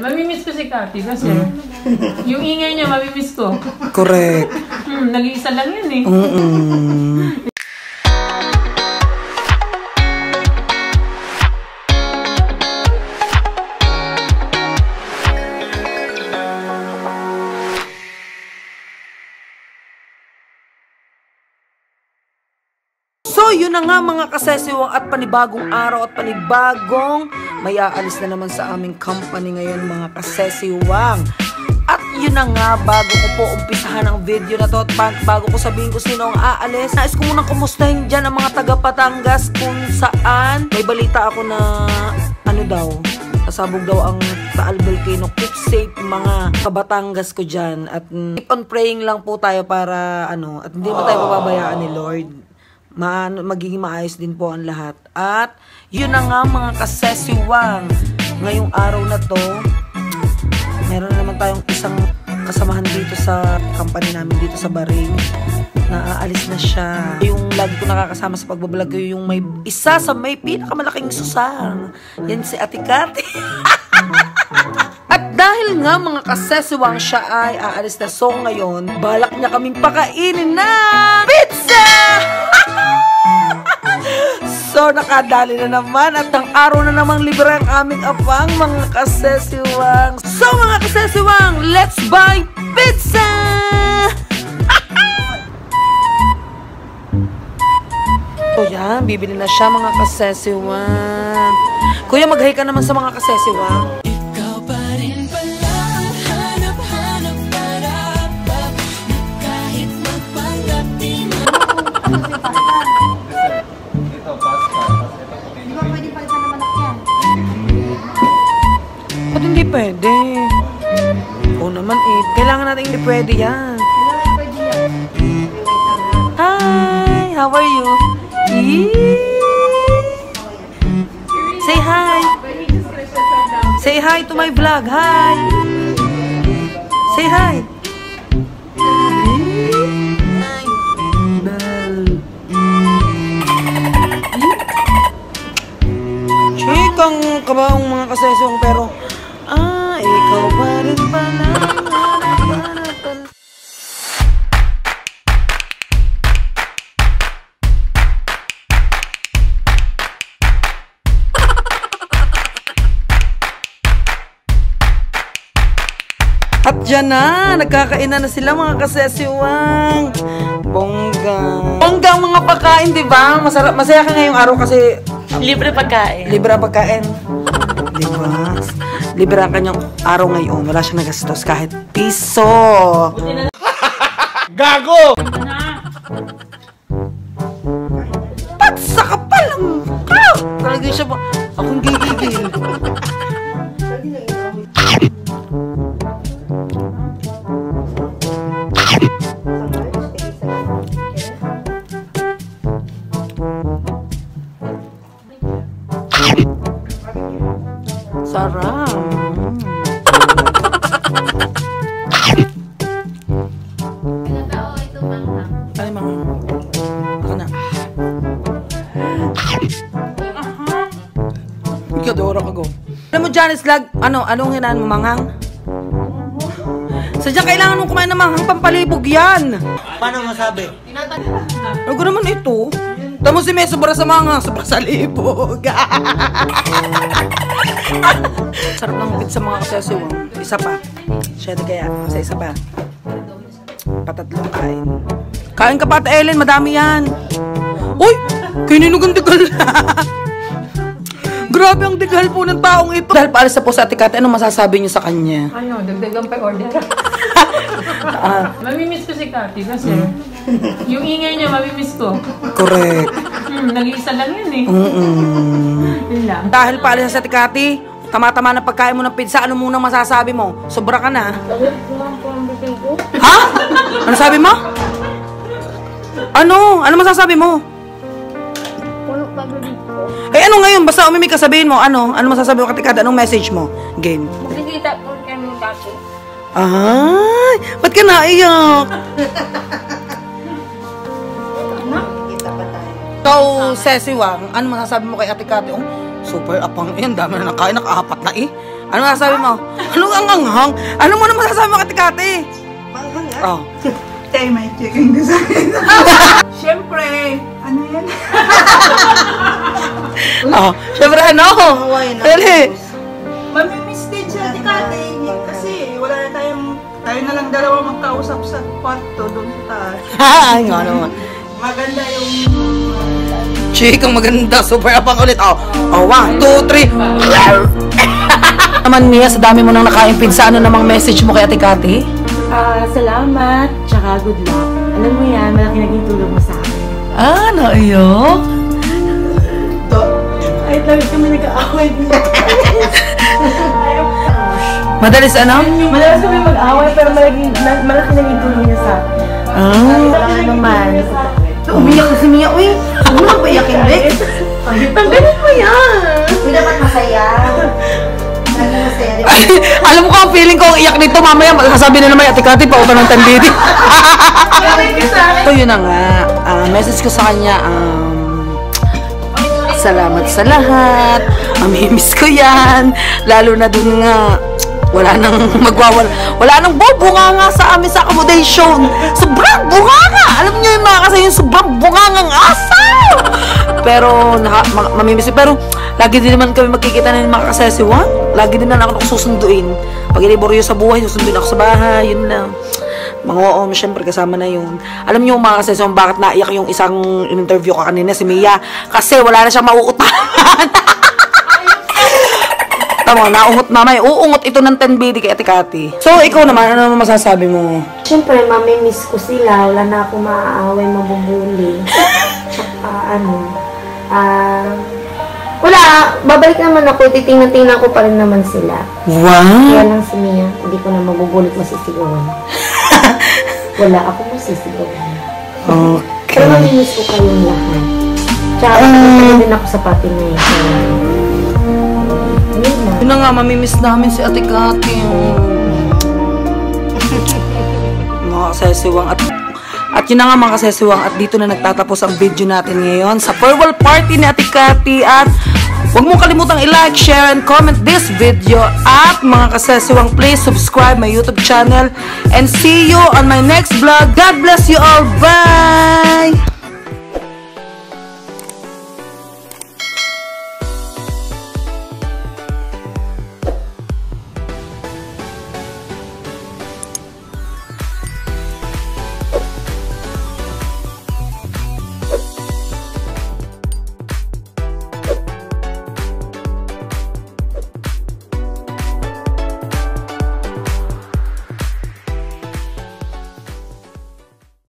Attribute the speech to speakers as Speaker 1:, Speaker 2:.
Speaker 1: Mamimiss ko si Cathy kasi yung ingay niya, mamimiss ko.
Speaker 2: Correct.
Speaker 1: Hmm, nag-iisa lang yan eh.
Speaker 2: Mm-mm. So, yun na nga mga kasesiwang at panibagong araw at panibagong may aalis na naman sa aming company ngayon mga kasesiwang. At yun na nga, bago ko po umpisahan ang video na to at pa- bago ko sabihin kung sino ang aalis, nais ko munang kumustahin dyan ang mga taga Patangas kung saan may balita ako na ano daw, Pasabog daw ang Taal Volcano. Keep safe mga kabatangas ko dyan. At keep on praying lang po tayo para ano, at hindi mo tayo pababayaan ni Lord ma magiging maayos din po ang lahat. At yun na nga mga kasesiwang, ngayong araw na to, meron na naman tayong isang kasamahan dito sa company namin dito sa Bahrain na aalis na siya. Yung lagi ko nakakasama sa pagbablog ko, yung may isa sa may pinakamalaking susang. Yan si Ate Kati. At dahil nga mga kasesiwang siya ay aalis na so ngayon, balak niya kaming pakainin ng pizza! So nakadali na naman at ang araw na namang libre ang aming apang mga kasesiwang. So mga kasesiwang, let's buy pizza! So yan, bibili na siya mga kasesiwang. Kuya, mag-hi ka naman sa mga kasesiwang. Oo naman eh. Kailangan natin hindi pwede yan. Hi! How are you? Yee! Say hi! Say hi to my vlog. Hi! Say hi! Chikang kabaong mga kasesong At dyan na, nagkakainan na sila mga kasesiwang. Bongga. Bongga ang mga pagkain, di ba? Masarap, masaya ka ngayong araw kasi
Speaker 1: Libre pagkain.
Speaker 2: Libre ang pagkain. Di ba? Libre ang kanyang araw ngayon. Wala siyang nagastos kahit piso.
Speaker 3: Gago!
Speaker 2: Ba't sa kapalang ka? Talaga siya ba? Akong gigigil. Ay, mga... Ako na. Ikaw, Dora ka go. Alam mo, Janice Lag, ano, anong hinaan mo, manghang? Sadya kailangan mong kumain ng manghang pampalibog yan.
Speaker 3: Paano masabi?
Speaker 2: Ano ko naman ito? Tamo si May sobra sa mga, sobra sa libog. Sarap ng pizza mga kasesiwang. Isa pa. Share kaya. Sa isa pa. Patatlong kain. Kain ka pa, Ellen. Madami yan. Uy! Kininugang digal. Grabe ang digal po ng taong ito. Dahil paalis na po sa Ate Kate, ano masasabi niyo sa kanya?
Speaker 1: Ano, dagdagan pa order.
Speaker 2: Ah,
Speaker 1: mamimiss ko si Cathy kasi yung ingay niya, mamimiss ko.
Speaker 2: correct.
Speaker 1: Hmm, nag-iisa lang yan eh.
Speaker 2: Mm-mm.
Speaker 1: Yun lang.
Speaker 2: Dahil paalis sa Ate Kate, tama-tama na pagkain mo ng pizza, ano muna masasabi mo? Sobra ka na. Ha? Ano sabi mo? Ano? Ano masasabi mo? Eh ano ngayon? Basta umimik ka sabihin mo. Ano? Ano masasabi mo katikada? Anong message mo? Game.
Speaker 4: Makikita po kami dati.
Speaker 2: Ay! Ba't ka naiyak? Ikaw, Ceci Wang, ano masasabi mo kay Ate Kate? Oh, super apang yan. Dami na nakain. Nakaapat na eh. Ano masasabi mo? Anong ang anghang? Ano mo na masasabi mo kati-kati?
Speaker 3: Manghang ah.
Speaker 2: Oh.
Speaker 3: Tay, may chicken ka sa akin.
Speaker 1: Siyempre,
Speaker 3: ano yan?
Speaker 2: Oh, syempre ano?
Speaker 3: Hawaii na.
Speaker 2: Dali.
Speaker 3: Mamimiss din siya ni Kate. Kasi wala na tayong, tayo na lang dalawa magkausap sa kwarto doon sa taas.
Speaker 2: Ay, nga naman.
Speaker 3: Maganda yung
Speaker 2: Chikang maganda. Super apang ulit. Oh, oh one, two, three. Naman Mia, sa dami mo nang nakaimpid sa ano namang message mo kay Ate Kati?
Speaker 4: Ah, salamat, tsaka good luck. Alam mo yan, malaki naging tulong mo sa akin.
Speaker 2: Ah, naiyo?
Speaker 4: Ay, talaga kami nag-aaway din.
Speaker 2: Madalis ano?
Speaker 4: Madalas kami mag-aaway, pero malaki, malaki naging tulong niya sa akin.
Speaker 2: Ah.
Speaker 4: Ano man.
Speaker 3: Umiyak na si Mia. Uy, huwag mo nang paiyakin, Bex.
Speaker 4: Tanggalin mo yan!
Speaker 3: Uy, dapat masaya. Dapat masaya. di ba?
Speaker 2: Ay, alam ko ang feeling ko ang iyak nito mamaya sasabi na naman Ate Kati pauto ng tandidi. so yun na nga, ah, message ko sa kanya, um, salamat sa lahat, mamimiss ko yan, lalo na dun nga, wala nang magwawala, wala nang bubunga nga sa amin sa accommodation. Sobrang bunganga! Alam niyo yung mga kasi yung sobrang bungangang asaw! Pero, naka, ma- mamimiss ko. Pero, lagi din naman kami magkikita na ng mga kasesiwan. Lagi din na ako susunduin. Pag iniboryo sa buhay, susunduin ako sa bahay, yun lang. Mga oo, syempre kasama na yun. Alam niyo mga kasesiwan, bakit naiyak yung isang interview ko kanina, si Mia? Kasi wala na siyang mauutangan. Tama, nauungot mamay. Uungot ito ng 10 BD kay Ate. So, ikaw naman, ano naman masasabi mo?
Speaker 4: Siyempre, mamimiss ko sila. Wala na akong maaaway, mabubuli. Tsaka, ano, ah, wala, babalik naman ako, titingnan-tingnan ko pa rin naman sila.
Speaker 2: Wow!
Speaker 4: Kaya lang si Mia, hindi ko na mabubulit masisigawan. wala ako masisigawan. Pero
Speaker 2: Okay.
Speaker 4: mamimiss ko kayong lahat. Tsaka, um, din ako sa pati na yun.
Speaker 2: Yun na. Nga, mamimiss namin si Ate Kati. mga kasesiwang at at yun na nga mga kasesiwang at dito na nagtatapos ang video natin ngayon sa farewell party ni Ate Kati at huwag mong kalimutang i-like, share, and comment this video at mga kasesiwang please subscribe my YouTube channel and see you on my next vlog. God bless you all. Bye!